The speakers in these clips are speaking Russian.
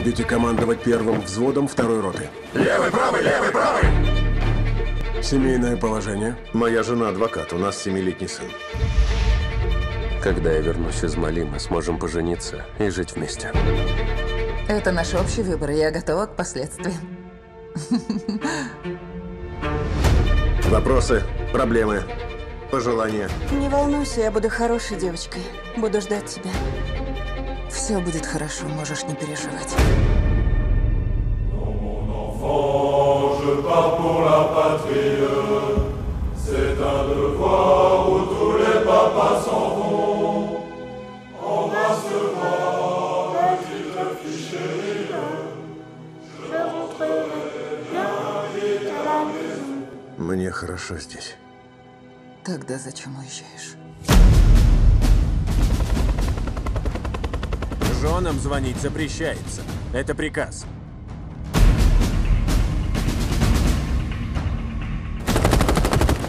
Будете командовать первым взводом второй роты. Левый, правый, левый, правый! Семейное положение. Моя жена адвокат, у нас семилетний сын. Когда я вернусь из Мали, мы сможем пожениться и жить вместе. Это наш общий выбор, и я готова к последствиям. Вопросы, проблемы, пожелания. Не волнуйся, я буду хорошей девочкой. Буду ждать тебя. Все будет хорошо, можешь не переживать. Je pars pour la patrie. C'est Женам звонить запрещается. Это приказ.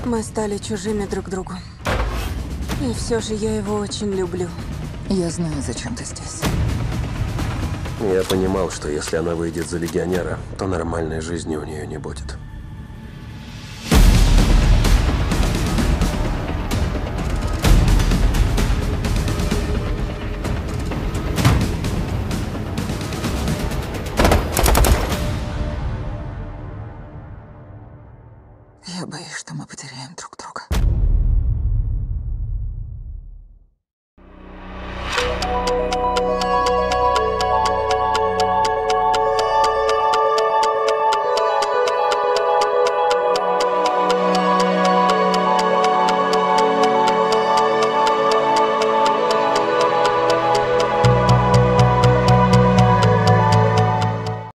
Мы стали чужими друг другу. И все же я его очень люблю. Я знаю, зачем ты здесь. Я понимал, что если она выйдет за легионера, то нормальной жизни у нее не будет. Я боюсь, что мы потеряем друг друга.